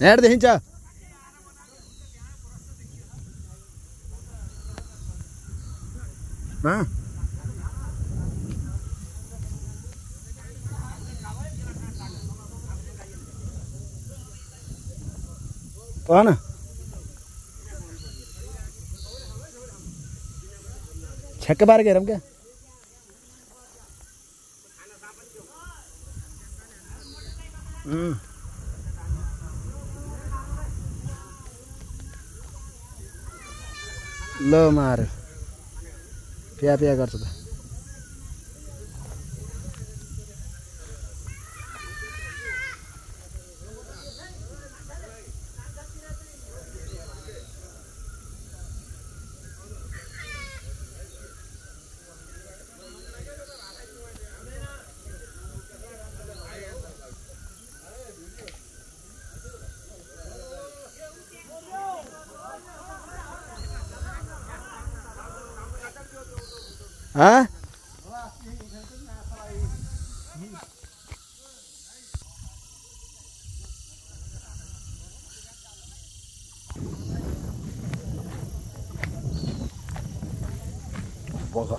नहर दे हिंचा हाँ कौन बार गए हम क्या हम्म ल मार पिया पिया गर्छु त 啊！我靠！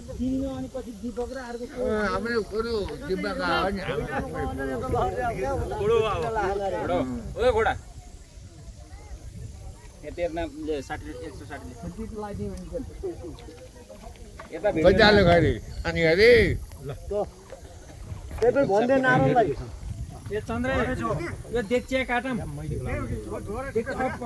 हमें कोरो डिब्बा का आने कोरो कोरो ओए घोड़ा यता 60 160 लाइदियो भने यता भेटाले घरी अनि घरी ल त्यो पनि भन्दै नारायणलाई ए चन्द्रे यो देख्चिया काटम